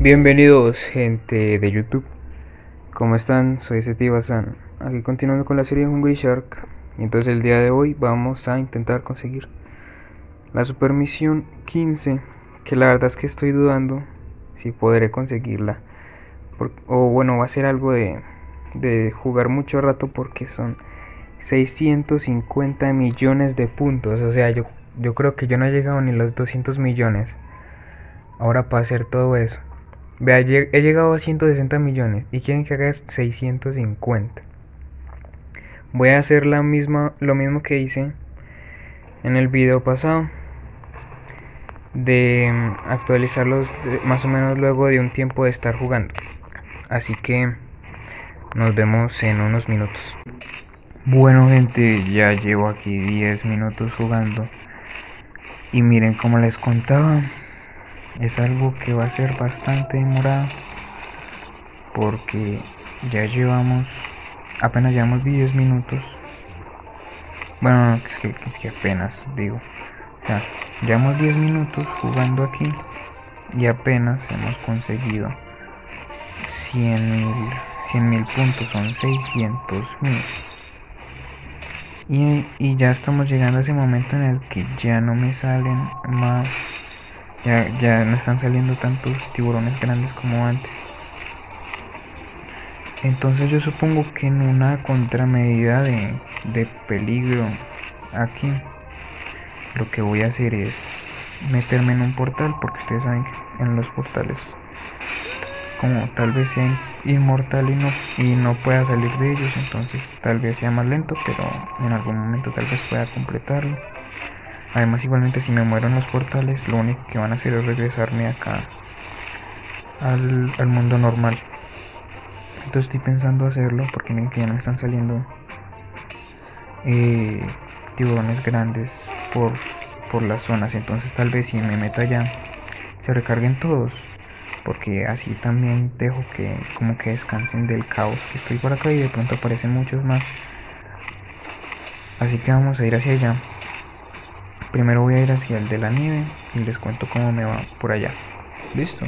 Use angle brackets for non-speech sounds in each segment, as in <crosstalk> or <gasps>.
Bienvenidos gente de YouTube. ¿Cómo están? Soy Setiva San. Aquí continuando con la serie Hungry Shark. Y entonces el día de hoy vamos a intentar conseguir la Super Misión 15. Que la verdad es que estoy dudando si podré conseguirla. o bueno, va a ser algo de, de jugar mucho rato porque son 650 millones de puntos. O sea, yo, yo creo que yo no he llegado ni los 200 millones. Ahora para hacer todo eso. Vea, he llegado a 160 millones y quieren que haga 650. Voy a hacer la misma, lo mismo que hice en el video pasado. De mm, actualizarlos más o menos luego de un tiempo de estar jugando. Así que nos vemos en unos minutos. Bueno gente, ya llevo aquí 10 minutos jugando. Y miren como les contaba es algo que va a ser bastante demorado porque ya llevamos apenas llevamos 10 minutos. Bueno es, que, es que apenas digo. O sea llevamos 10 minutos jugando aquí y apenas hemos conseguido 100 mil puntos son 600 mil. Y, y ya estamos llegando a ese momento en el que ya no me salen más ya, ya no están saliendo tantos tiburones grandes como antes. Entonces yo supongo que en una contramedida de, de peligro aquí, lo que voy a hacer es meterme en un portal, porque ustedes saben que en los portales, como tal vez sea inmortal y no, y no pueda salir de ellos, entonces tal vez sea más lento, pero en algún momento tal vez pueda completarlo. Además, igualmente, si me muero en los portales, lo único que van a hacer es regresarme acá al, mundo normal. Entonces, estoy pensando hacerlo porque miren que ya me están saliendo eh, tiburones grandes por, por las zonas. Entonces, tal vez si me meto allá, se recarguen todos. Porque así también dejo que como que descansen del caos que estoy por acá y de pronto aparecen muchos más. Así que vamos a ir hacia allá. Primero voy a ir hacia el de la nieve y les cuento cómo me va por allá. Listo.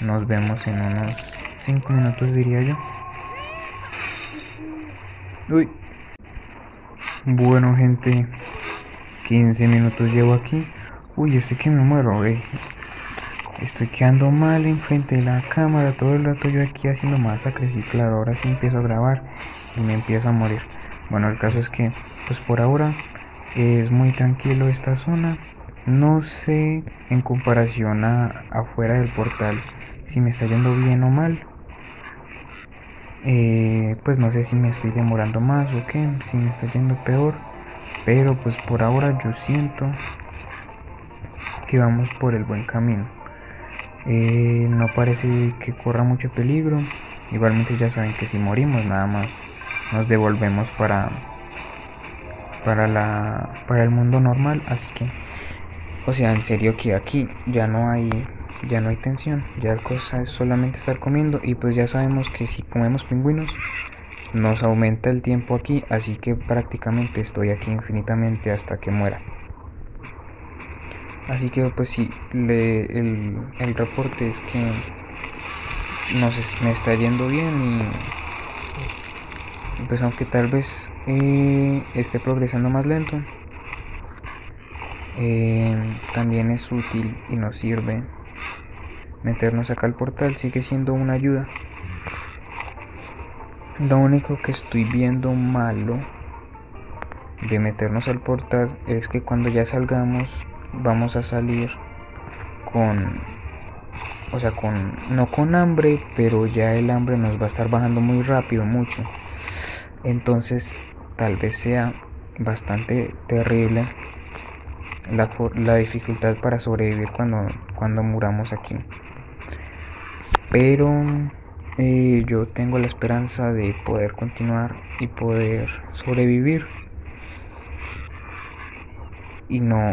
Nos vemos en unos 5 minutos diría yo. Uy. Bueno gente. 15 minutos llevo aquí. Uy, estoy que me muero, güey. Estoy quedando mal enfrente de la cámara todo el rato yo aquí haciendo masacres y claro, ahora sí empiezo a grabar y me empiezo a morir. Bueno, el caso es que, pues por ahora es muy tranquilo esta zona. No sé en comparación a afuera del portal si me está yendo bien o mal. Eh, pues no sé si me estoy demorando más o qué, si me está yendo peor. Pero pues por ahora yo siento que vamos por el buen camino. Eh, no parece que corra mucho peligro. Igualmente ya saben que si morimos nada más nos devolvemos para para la para el mundo normal así que o sea en serio que aquí ya no hay ya no hay tensión ya la cosa es solamente estar comiendo y pues ya sabemos que si comemos pingüinos nos aumenta el tiempo aquí así que prácticamente estoy aquí infinitamente hasta que muera. Así que pues si le, el, el reporte es que nos, me está yendo bien y pues aunque tal vez eh, esté progresando más lento eh, también es útil y nos sirve meternos acá al portal. Sigue siendo una ayuda. Lo único que estoy viendo malo de meternos al portal es que cuando ya salgamos vamos a salir con o sea con no con hambre pero ya el hambre nos va a estar bajando muy rápido mucho entonces tal vez sea bastante terrible la, la dificultad para sobrevivir cuando, cuando muramos aquí. Pero eh, yo tengo la esperanza de poder continuar y poder sobrevivir. Y no.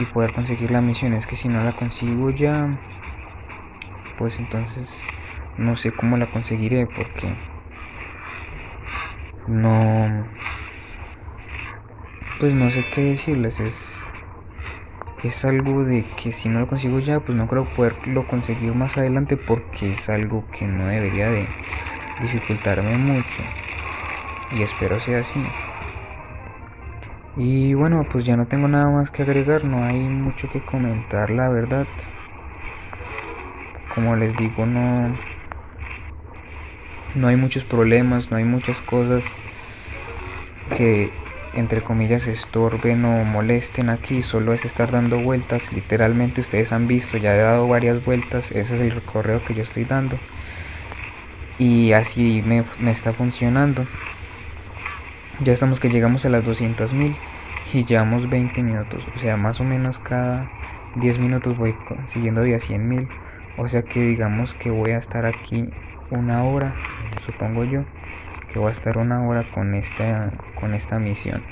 Y poder conseguir la misión. Es que si no la consigo ya. Pues entonces no sé cómo la conseguiré porque no pues no sé qué decirles es es algo de que si no lo consigo ya, pues no creo poderlo conseguir más adelante porque es algo que no debería de dificultarme mucho. Y espero sea así. Y bueno, pues ya no tengo nada más que agregar, no hay mucho que comentar, la verdad. Como les digo, no no hay muchos problemas, no hay muchas cosas que entre comillas estorben o molesten aquí, solo es estar dando vueltas, literalmente ustedes han visto, ya he dado varias vueltas, ese es el recorrido que yo estoy dando. Y así me, está funcionando. Ya estamos que llegamos a las 200.000 y llevamos 20 minutos, o sea, más o menos cada 10 minutos voy consiguiendo de a 100.000, o sea que digamos que voy a estar aquí una hora, supongo yo, que voy a estar una hora con esta, con esta misión.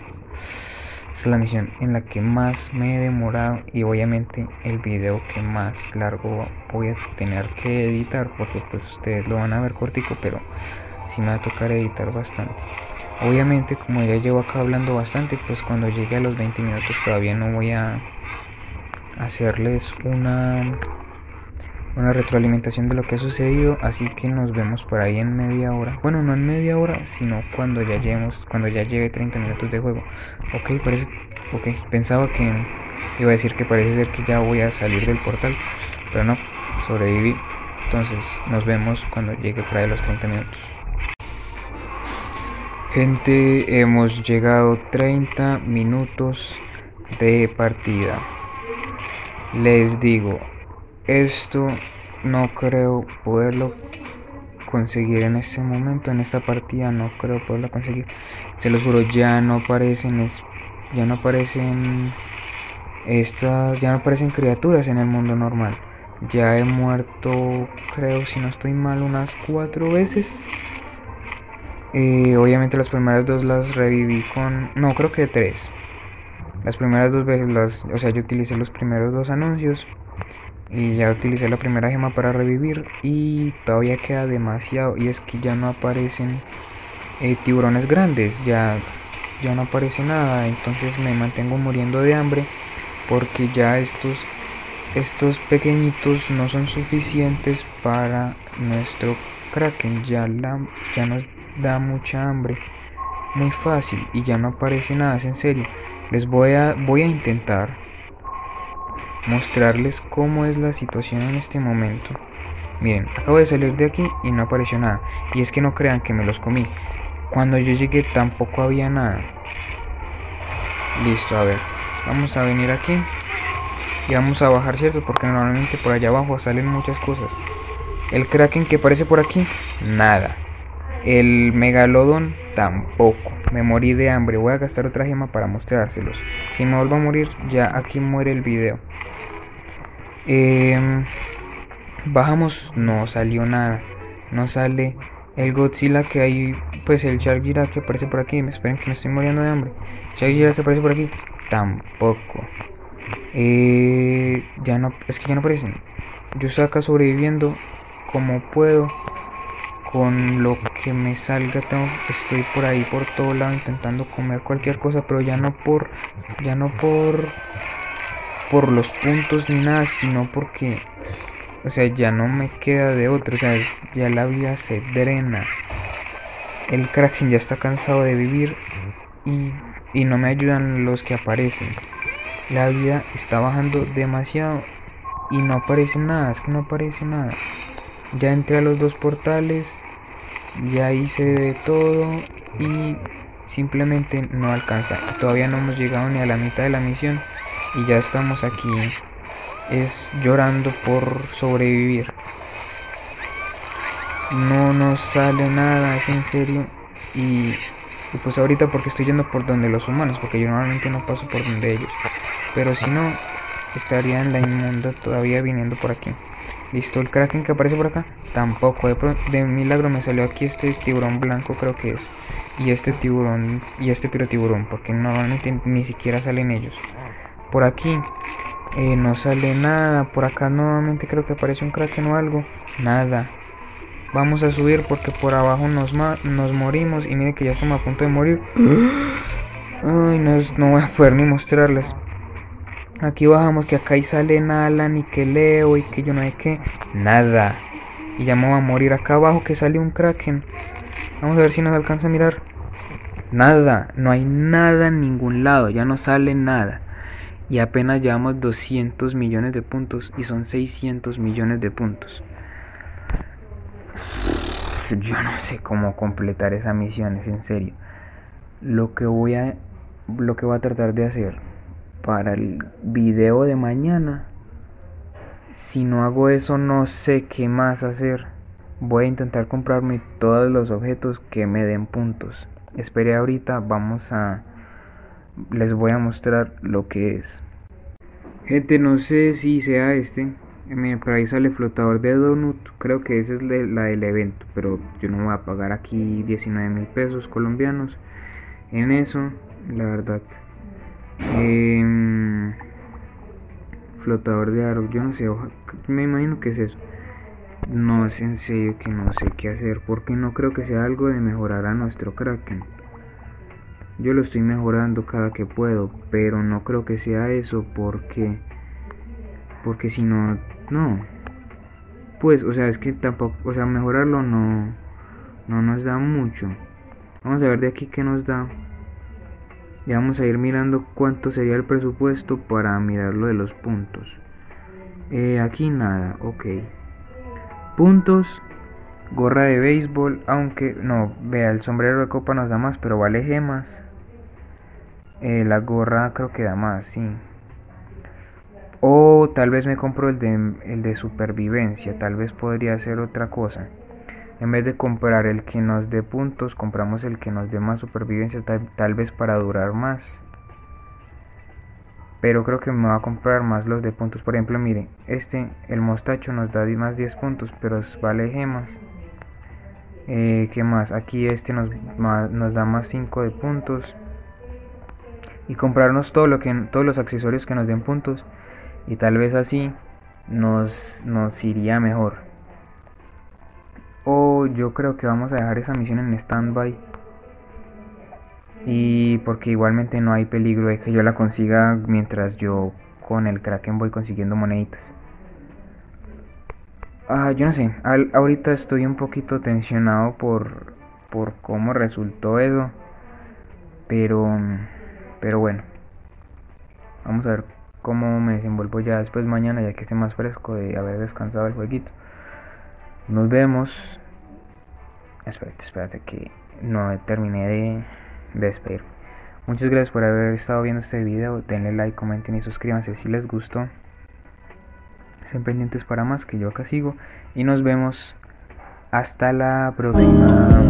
es la misión en la que más me he demorado y obviamente el video que más largo voy a tener que editar porque pues ustedes lo van a ver cortico pero sí me va a tocar editar bastante. Obviamente como ya llevo acá hablando bastante pues cuando llegue a los 20 minutos todavía no voy a hacerles una una retroalimentación de lo que ha sucedido, así que nos vemos por ahí en media hora. Bueno, no en media hora, sino cuando ya llevemos, cuando ya lleve 30 minutos de juego. Ok, parece, ok, pensaba que iba a decir que parece ser que ya voy a salir del portal, pero no, sobreviví. Entonces, nos vemos cuando llegue por ahí los 30 minutos. Gente, hemos llegado 30 minutos de partida. Les digo, esto no creo poderlo conseguir en este momento, en esta partida no creo poderlo conseguir. Se los juro, ya no aparecen ya no aparecen estas ya no aparecen criaturas en el mundo normal. Ya he muerto, creo, si no estoy mal, unas cuatro veces. Eh, obviamente las primeras dos las reviví con... No, creo que tres. Las primeras dos veces las... O sea, yo utilicé los primeros dos anuncios y ya utilicé la primera gema para revivir y todavía queda demasiado y es que ya no aparecen eh, tiburones grandes ya ya no aparece nada entonces me mantengo muriendo de hambre porque ya estos estos pequeñitos no son suficientes para nuestro kraken ya la ya nos da mucha hambre muy fácil y ya no aparece nada es en serio. Les voy a voy a intentar mostrarles cómo es la situación en este momento. Miren, acabo de salir de aquí y no apareció nada. Y es que no crean que me los comí. Cuando yo llegué tampoco había nada. Listo, a ver. Vamos a venir aquí. Y vamos a bajar, ¿cierto? Porque normalmente por allá abajo salen muchas cosas. El kraken que aparece por aquí, nada. El megalodon tampoco. Me morí de hambre. Voy a gastar otra gema para mostrárselos. Si me vuelvo a morir, ya aquí muere el video. Em, bajamos, no salió nada. No sale el Godzilla que hay, pues el Shark que aparece por aquí. Me esperen que me estoy muriendo de hambre. Shark que aparece por aquí, tampoco. Eh, ya no, es que ya no aparecen. Yo estoy acá sobreviviendo como puedo. Con lo que me salga, tengo, estoy por ahí por todo lado intentando comer cualquier cosa, pero ya no por, ya no por por los puntos ni nada, sino porque, o sea, ya no me queda de otro, o sea, ya la vida se drena. El Kraken ya está cansado de vivir y, y no me ayudan los que aparecen. La vida está bajando demasiado y no aparece nada, es que no aparece nada. Ya entré a los dos portales, ya hice de todo y simplemente no alcanza. Todavía no hemos llegado ni a la mitad de la misión y ya estamos aquí es llorando por sobrevivir. No nos sale nada es en serio. Y, pues ahorita porque estoy yendo por donde los humanos porque yo normalmente no paso por donde ellos. Pero si no estaría en la inmunda todavía viniendo por aquí. Listo el kraken que aparece por acá tampoco. De, de milagro me salió aquí este tiburón blanco creo que es. Y este tiburón y este tiburón porque normalmente ni siquiera salen ellos por aquí eh, no sale nada. Por acá nuevamente creo que aparece un kraken o algo. Nada. Vamos a subir porque por abajo nos, nos morimos. Y miren que ya estamos a punto de morir. <gasps> Ay, no, no voy a poder ni mostrarles. Aquí bajamos que acá y salen Alan y que Leo y que yo no sé qué. Nada. Y ya me voy a morir acá abajo que sale un Kraken. Vamos a ver si nos alcanza a mirar. Nada, no hay nada en ningún lado, ya no sale nada. Y apenas llevamos 200 millones de puntos y son 600 millones de puntos. Yo no sé cómo completar esas misiones, en serio. Lo que voy a lo que voy a tratar de hacer para el video de mañana. Si no hago eso no sé qué más hacer. Voy a intentar comprarme todos los objetos que me den puntos. Espere ahorita, vamos a... Les voy a mostrar lo que es. Gente, no sé si sea este. Miren, por ahí sale flotador de donut. Creo que esa es la del evento. Pero yo no voy a pagar aquí 19 mil pesos colombianos. En eso, la verdad. Em, flotador de aro, yo no sé, me imagino que es eso. No es en serio que no sé qué hacer, porque no creo que sea algo de mejorar a nuestro Kraken. Yo lo estoy mejorando cada que puedo, pero no creo que sea eso porque porque si no no. Pues, o sea, es que tampoco, o sea, mejorarlo no no nos da mucho. Vamos a ver de aquí qué nos da. Y vamos a ir mirando cuánto sería el presupuesto para mirar lo de los puntos. Eh, aquí nada, ok. Puntos, gorra de béisbol, aunque no, vea, el sombrero de copa nos da más, pero vale gemas. Eh, la gorra creo que da más, sí. O tal vez me compro el de, el de supervivencia, tal vez podría ser otra cosa. En vez de comprar el que nos dé puntos, compramos el que nos dé más supervivencia, tal, vez para durar más. Pero creo que me va a comprar más los de puntos. Por ejemplo, mire, este, el mostacho nos da más 10 puntos, pero vale gemas. Eh, ¿Qué más? Aquí este nos, nos da más 5 de puntos. Y comprarnos todo lo que, todos los accesorios que nos den puntos. Y tal vez así nos, nos iría mejor. O yo creo que vamos a dejar esa misión en standby. Y porque igualmente no hay peligro de que yo la consiga mientras yo con el Kraken voy consiguiendo moneditas. Ah, yo no sé, ahorita estoy un poquito tensionado por, por cómo resultó eso. Pero, pero bueno. Vamos a ver cómo me desenvuelvo ya después mañana, ya que esté más fresco de haber descansado el jueguito. Nos vemos. Espérate, espérate que no terminé de, despedir. Muchas gracias por haber estado viendo este video. Denle like, comenten y suscríbanse si les gustó. Estén pendientes para más que yo acá sigo. Y nos vemos hasta la próxima.